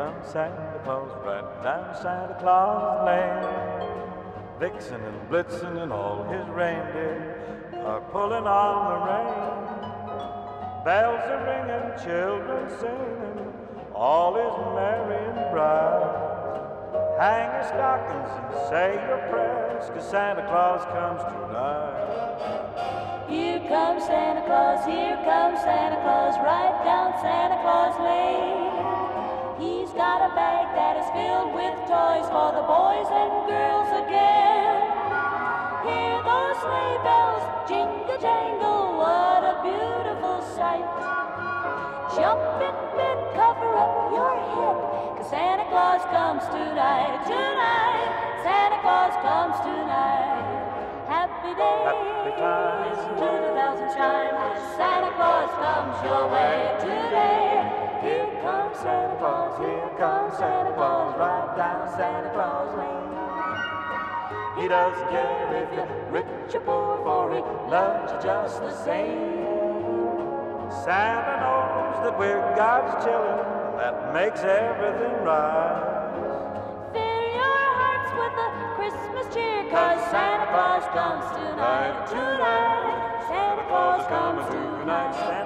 Comes Santa Claus, right down Santa Claus Lane. Vixen and Blitzen and all his reindeer are pulling on the rein. Bells are ringing, children singing, all is merry and bright. Hang your stockings and say your prayers, cause Santa Claus comes tonight. Here comes Santa Claus, here comes Santa Claus, right down Santa Claus Lane. He's got a bag that is filled with toys for the boys and girls again. Hear those sleigh bells jingle jangle, what a beautiful sight. Jump in bed, cover up your head, cause Santa Claus comes tonight, tonight. Santa Claus comes tonight. Happy days, Happy times. to the bells and chime. Santa Claus comes your way today. Santa Claus, here comes Santa Claus, right down Santa Claus Lane. He doesn't care if you're rich or poor, for he loves you just the same. Santa knows that we're God's children, that makes everything right. Fill your hearts with a Christmas cheer, cause Santa Claus comes tonight, tonight. Santa Claus comes tonight.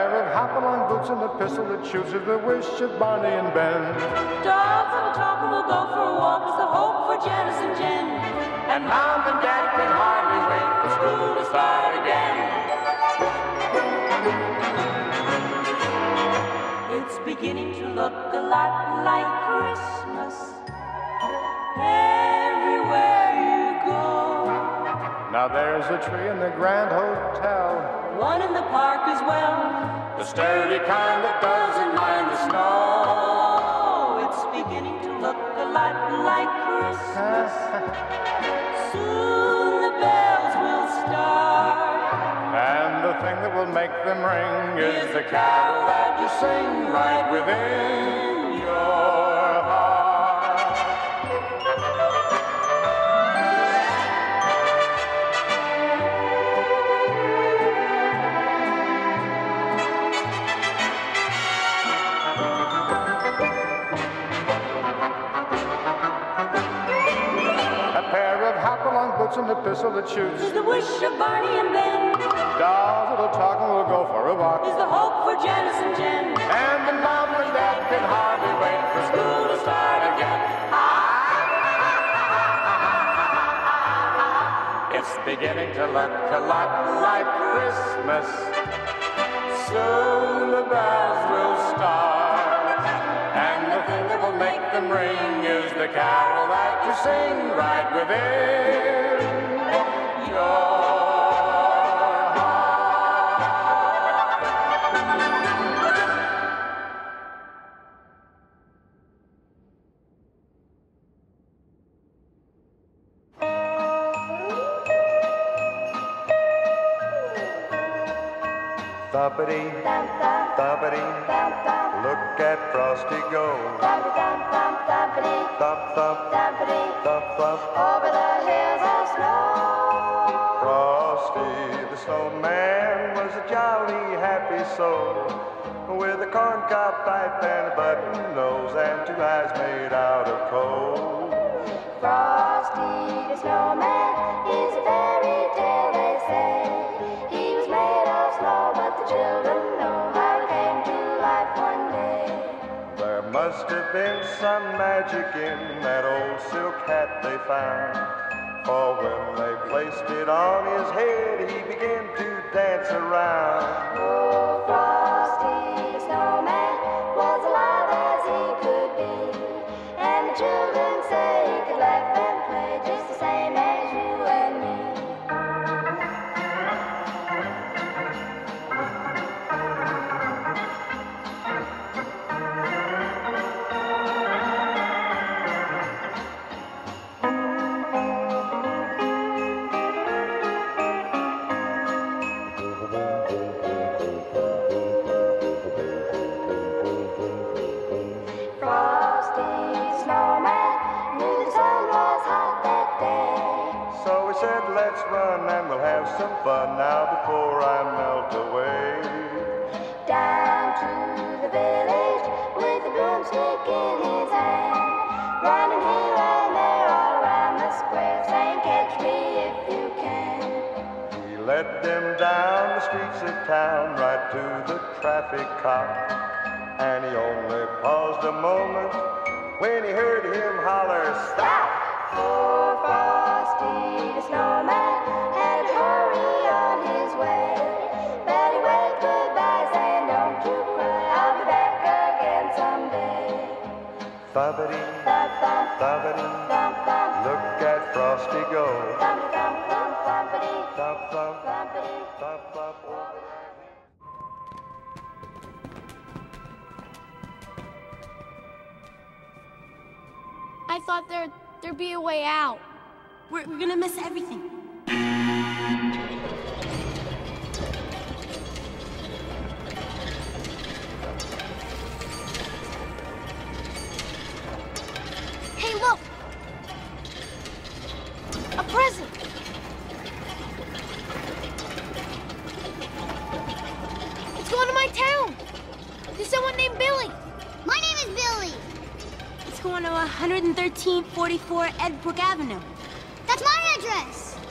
Pair of hop-along boots and a pistol that shoots is the wish of Barney and Ben. Dogs that'll talk and will go for a walk is the hope for Janice and Jen. And Mom and Dad can hardly wait for school to start again. It's beginning to look a lot like Christmas everywhere Now there's a tree in the Grand Hotel. One in the park as well. The sturdy kind that doesn't mind the snow. Oh, it's beginning to look a lot like Christmas. Soon the bells will start. And the thing that will make them ring is the carol that you sing right within hop-along boots and a pistol that shoots. Is the wish of Barney and Ben. Dolls that'll talk and will go for a walk. Is the hope for Janice and Jen. And the mom and dad can hardly wait for school to start again. It's beginning to look a lot like Christmas. Soon the bells will start. And the thing that will make them ring is the carol that you sing right within must have been some magic in that old silk hat they found. For when they placed it on his head, he began to dance around. Oh, led them down the streets of town right to the traffic cop. And he only paused a moment when he heard him holler, Stop! Poor Frosty the snowman had to hurry on his way. But he waved goodbye, saying, Don't you cry, I'll be back again someday. Thumpity, Thump, thump, thumpity, thump, thump, look at Frosty go. thump, I thought there there'd be a way out. We're, we're gonna miss everything. 11344 Edbrook Avenue. That's my address.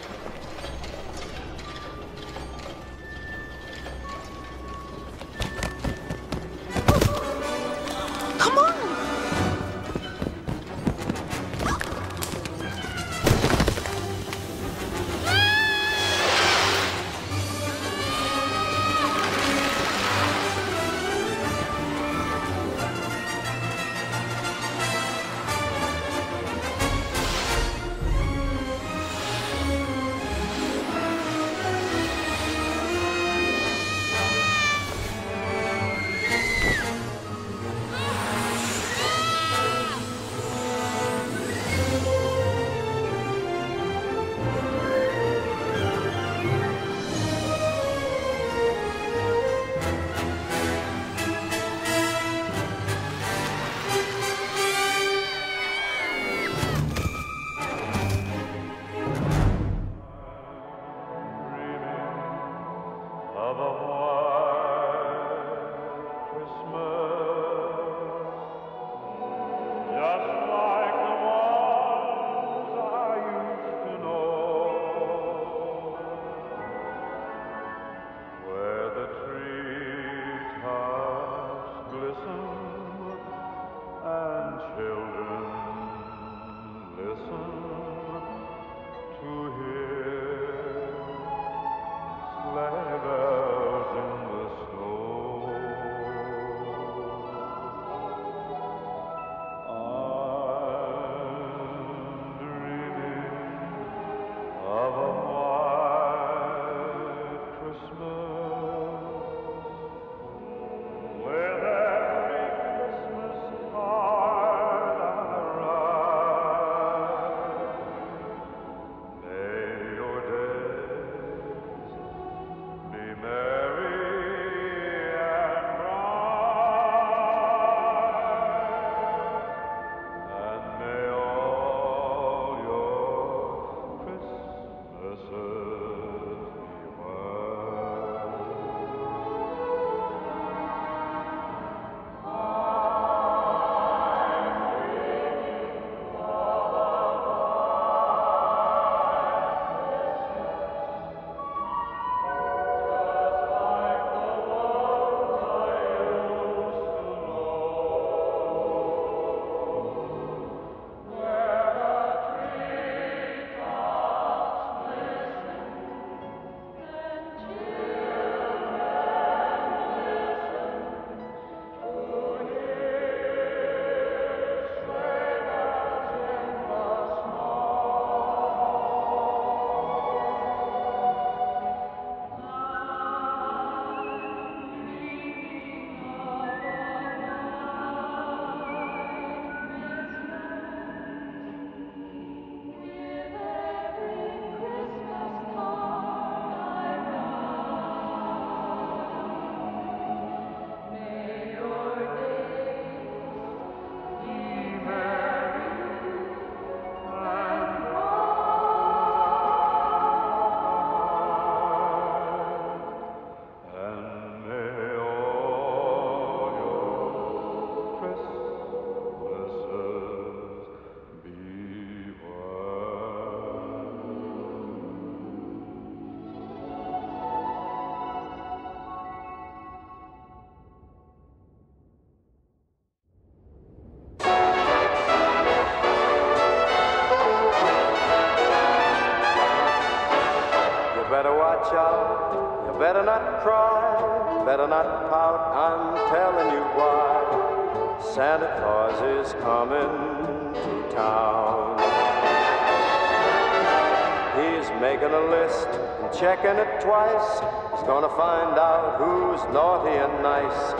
Checking it twice. He's gonna find out who's naughty and nice.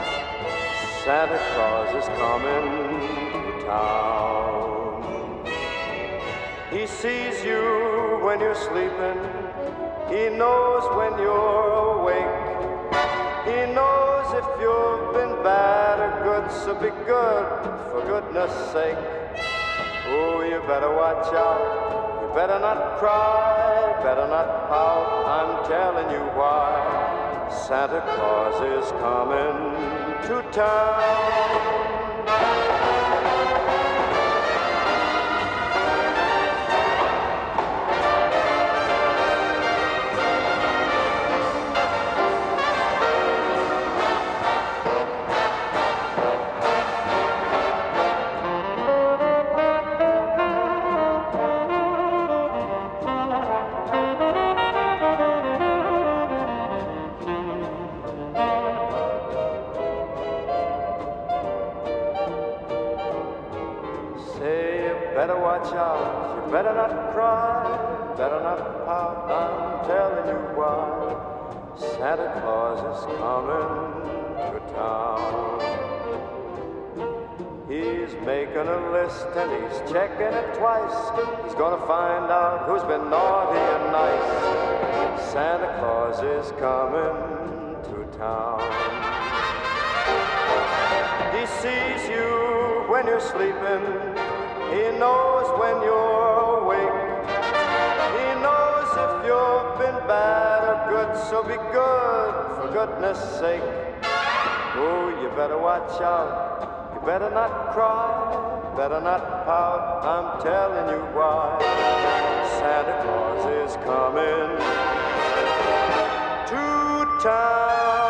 Santa Claus is coming to town. He sees you when you're sleeping. He knows when you're awake. He knows if you've been bad or good, so be good for goodness sake. Oh, you better watch out. Better not cry, better not pout. I'm telling you why. Santa Claus is coming to town. List and he's checking it twice. He's gonna find out who's been naughty and nice. Santa Claus is coming to town. He sees you when you're sleeping. He knows when you're awake. He knows if you've been bad or good, so be good for goodness sake. Oh, you better watch out. You better not cry, better not pout. I'm telling you why. Santa Claus is coming to town.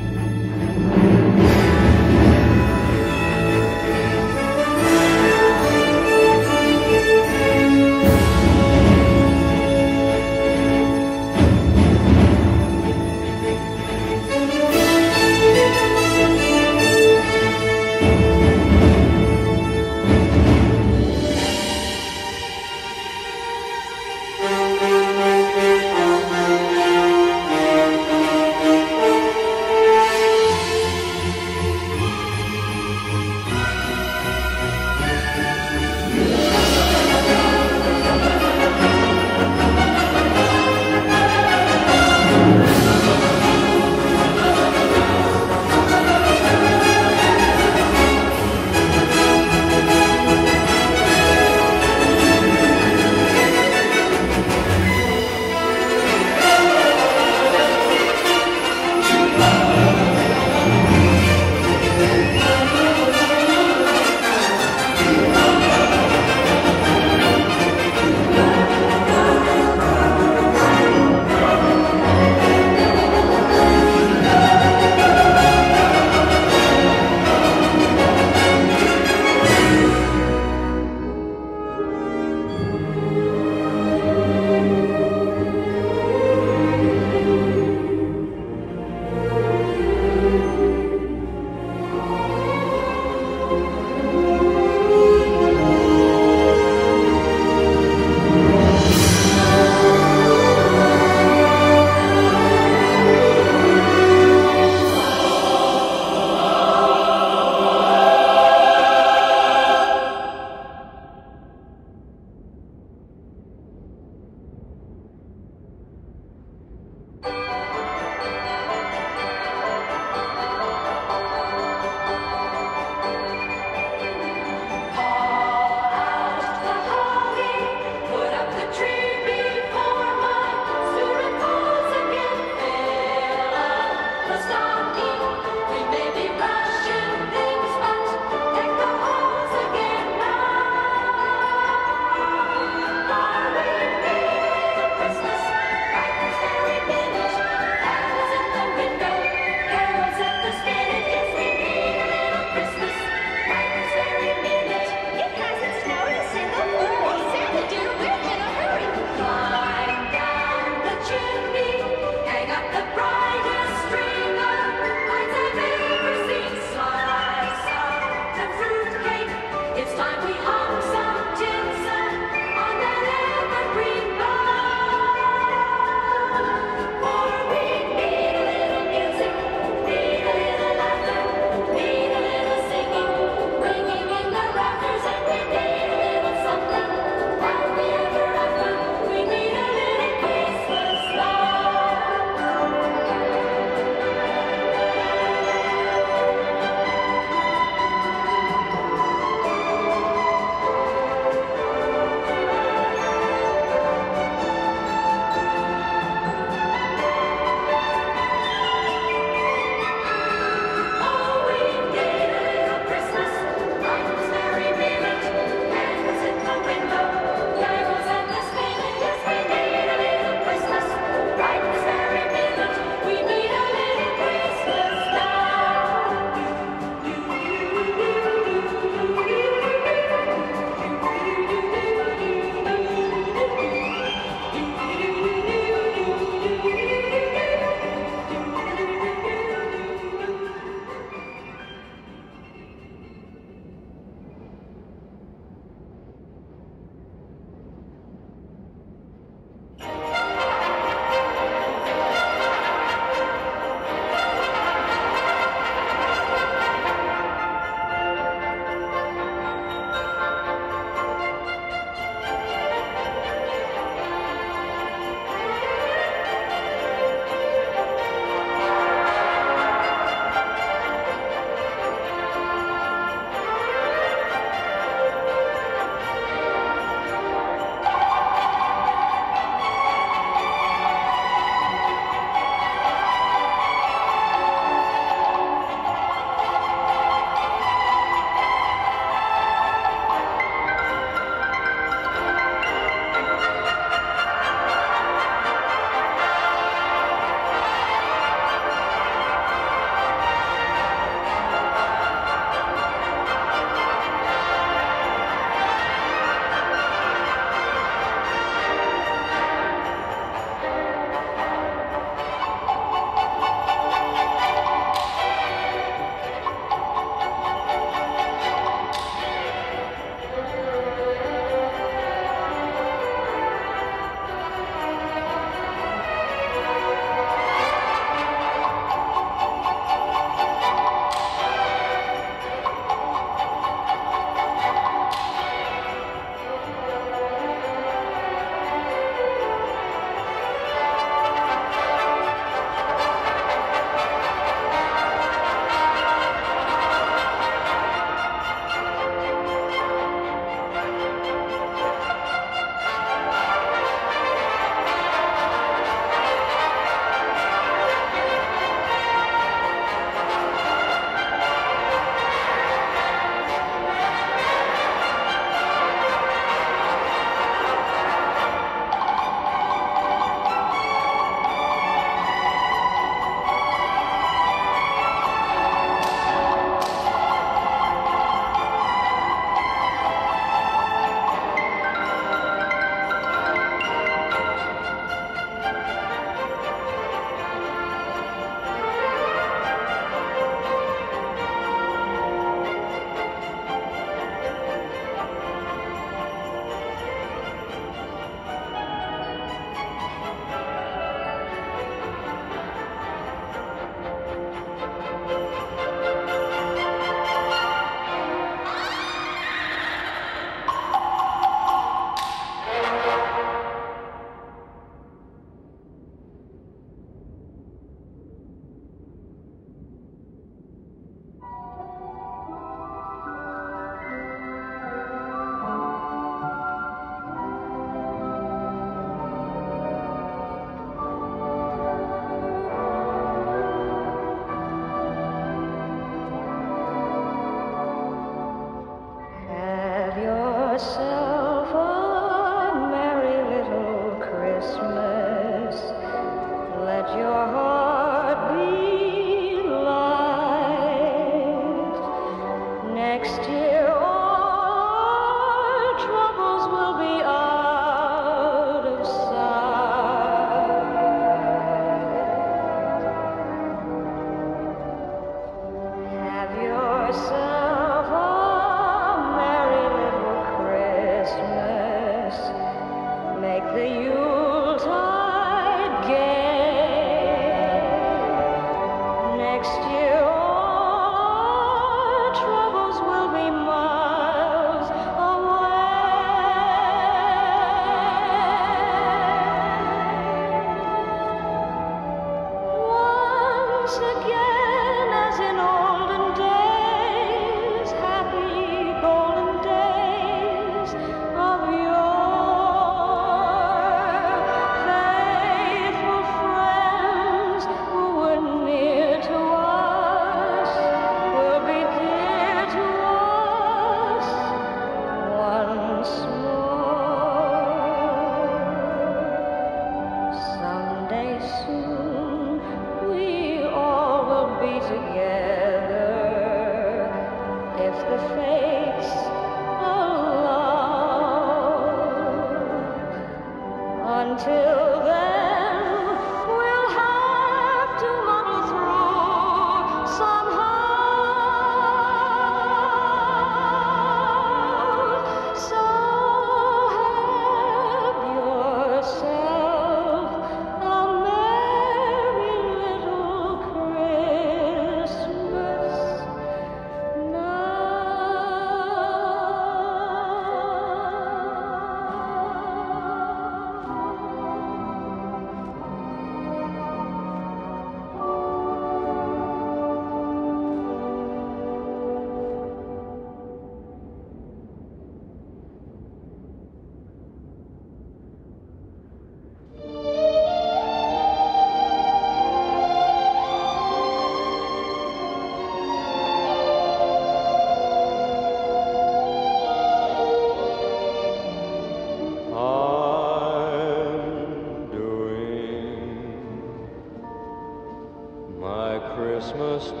Calendar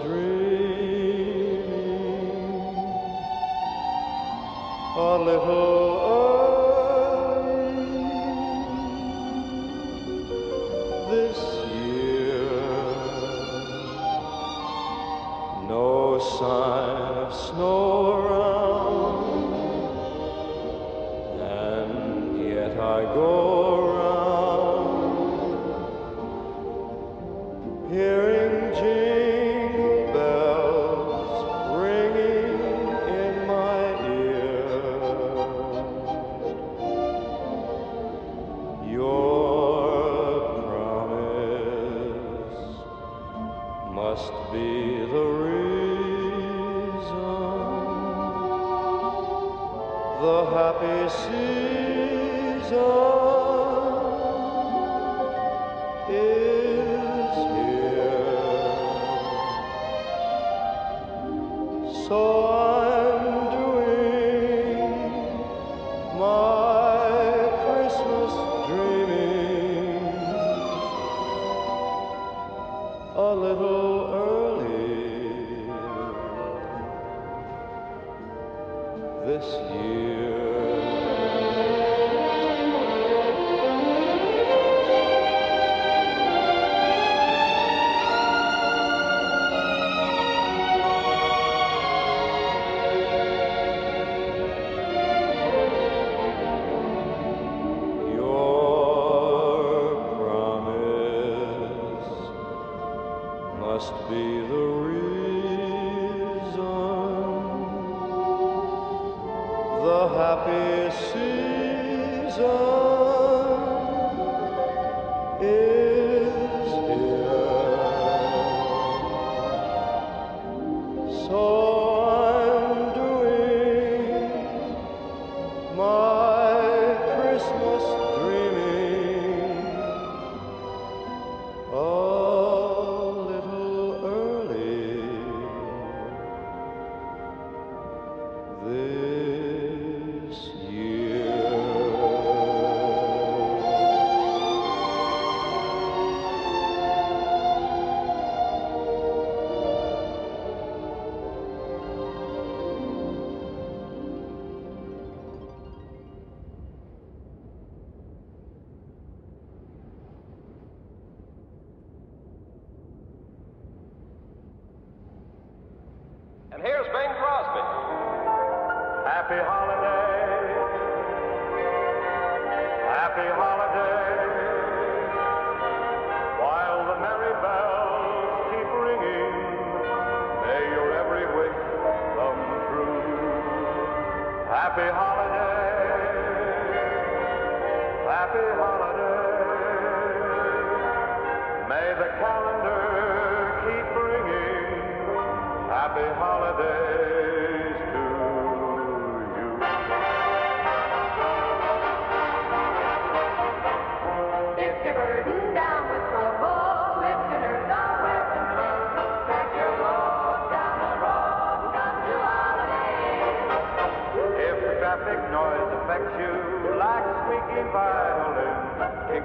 keep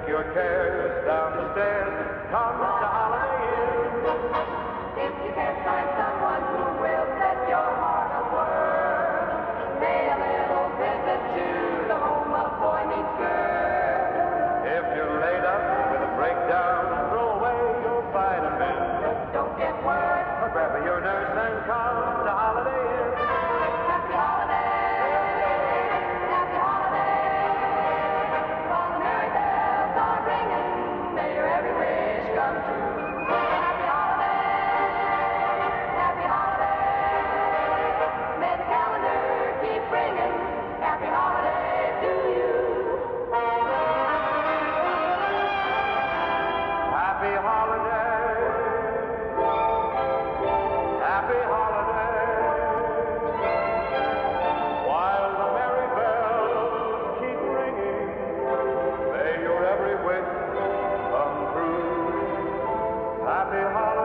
your cares down. Holidays.